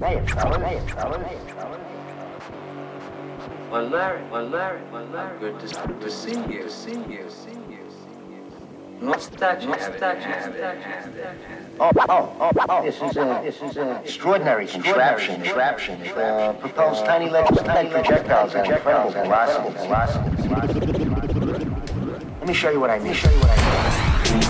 Well, Larry, well, Larry, well, Larry, good to, good to see you, to see you, see you, see you. Mustache, mustache, mustache, Oh, oh, oh, oh. This is a, this is a extraordinary contraption. Contraption. It uh, propels tiny electromagnetic projectiles at incredible velocity. velocity. Let me show you what I mean. Show you what I mean.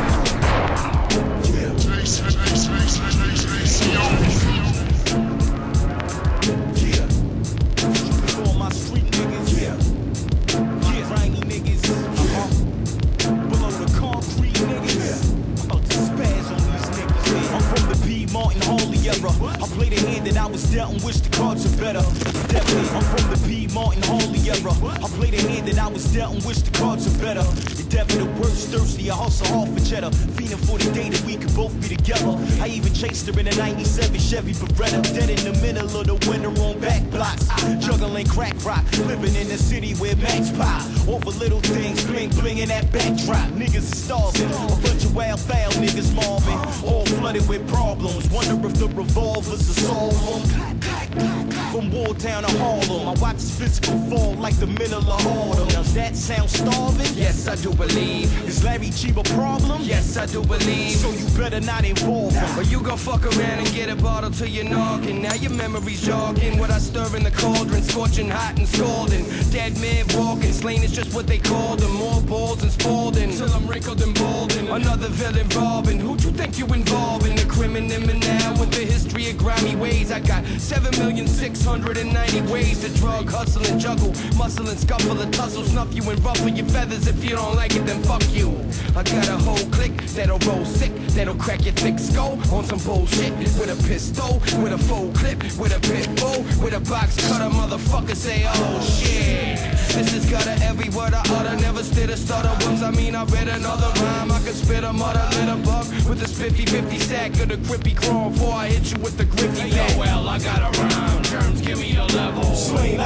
Hand that I was dealt and wish the cards were better. Definitely, I'm from the B. Martin Harley era. I play the hand that I was dealt and wish the cards were better. The devil, the worst, thirsty, I hustle hard for cheddar. Feeling for the day that we could both be together. I even chased her in a 97 Chevy Beretta. Dead in the middle of the winter on back blocks. Juggling crack rock. Living in the city where Max pop. Over little things, bling bling in that backdrop. Niggas is starving. A bunch of wild foul niggas flooded with problems. Wonder if the revolvers will solve. From Wartown to Harlem, I watch his physical fall like the middle of Harlem. Does that sound starving? Yes, I do believe. Is Larry Cheap a problem? Yes, I do believe. So you better not involve him. Or you gon' fuck around and get a bottle till you're knocking. Now your memory's jogging. What I stir in the cauldron, scorching hot and scalding. Dead men walking, slain is just what they called them. More balls and Spalding. Till I'm wrinkled and balding. Another villain robbing. Who'd you think you involving? The criminal now with the history of grimy ways. I got 7,690 ways to drug, hustle, and juggle. Muscle and scuffle and tussle. Snuff you and ruffle your feathers. If you don't like it, then fuck you. I got a whole clique that'll roll sick. That'll crack your thick skull on some bullshit. With a pistol, with a full clip, with a pit bull, with a box cutter. Motherfucker say, oh shit. This is gutter every word I utter. Never stood a stutter. Once I mean I read another rhyme. I could spit a mutter, lit a buck with a spiffy 50 sack of the grippy crawl before I hit you with the grippy back. well, I got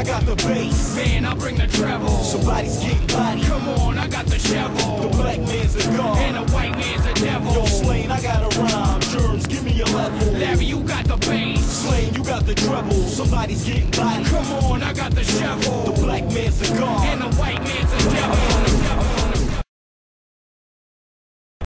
I got the bass. Man, I bring the treble. Somebody's getting body. Come on, I got the shovel. The black man's a god. And the white man's a devil. Yo, Slaine, I got a rhyme. Germs, give me a level. Larry, you got the bass. Slaine, you got the treble. Somebody's getting body. Come on, I got the shovel. The black man's a god. And the white